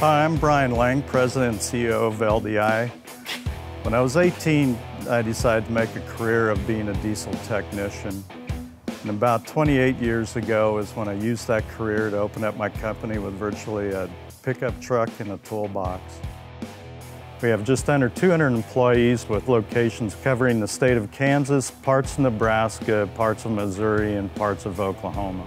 Hi, I'm Brian Lang, President and CEO of LDI. When I was 18, I decided to make a career of being a diesel technician. And about 28 years ago is when I used that career to open up my company with virtually a pickup truck and a toolbox. We have just under 200 employees with locations covering the state of Kansas, parts of Nebraska, parts of Missouri, and parts of Oklahoma.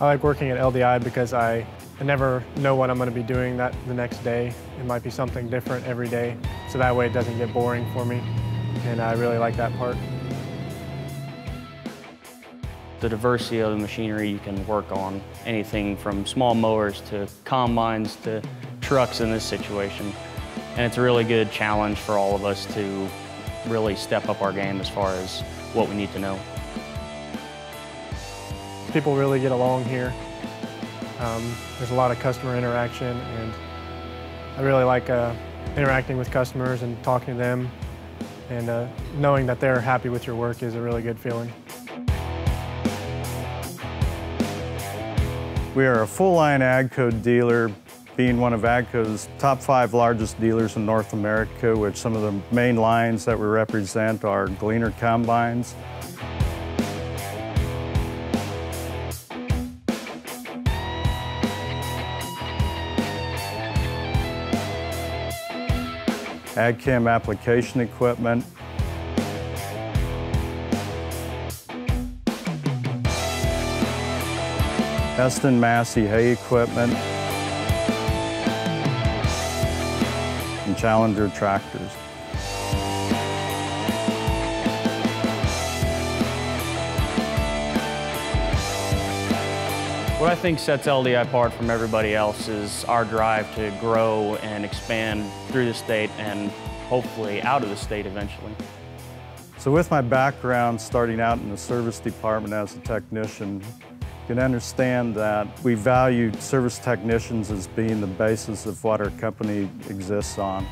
I like working at LDI because I I never know what I'm going to be doing that the next day. It might be something different every day, so that way it doesn't get boring for me, and I really like that part. The diversity of the machinery you can work on, anything from small mowers to combines to trucks in this situation. And it's a really good challenge for all of us to really step up our game as far as what we need to know. People really get along here. Um, there's a lot of customer interaction and I really like uh, interacting with customers and talking to them and uh, knowing that they're happy with your work is a really good feeling. We are a full-line AGCO dealer, being one of AGCO's top five largest dealers in North America, which some of the main lines that we represent are Gleaner combines, AgChem application equipment, Hesston Massey hay equipment, and Challenger tractors. What I think sets LDI apart from everybody else is our drive to grow and expand through the state and hopefully out of the state eventually. So with my background starting out in the service department as a technician, you can understand that we value service technicians as being the basis of what our company exists on.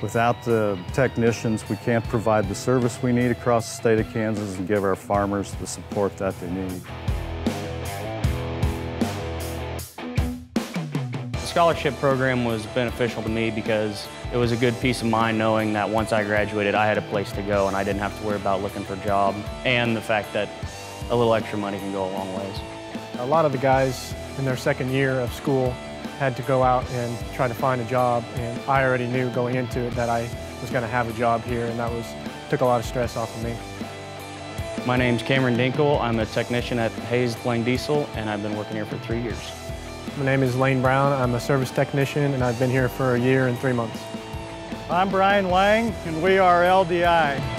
Without the technicians, we can't provide the service we need across the state of Kansas and give our farmers the support that they need. Scholarship program was beneficial to me because it was a good peace of mind knowing that once I graduated, I had a place to go and I didn't have to worry about looking for a job, and the fact that a little extra money can go a long ways. A lot of the guys in their second year of school had to go out and try to find a job, and I already knew going into it that I was going to have a job here, and that was took a lot of stress off of me. My name's Cameron Dinkle. I'm a technician at Hays Lang Diesel, and I've been working here for three years. My name is Lane Brown. I'm a service technician and I've been here for a year and three months. I'm Brian Lang and we are LDI.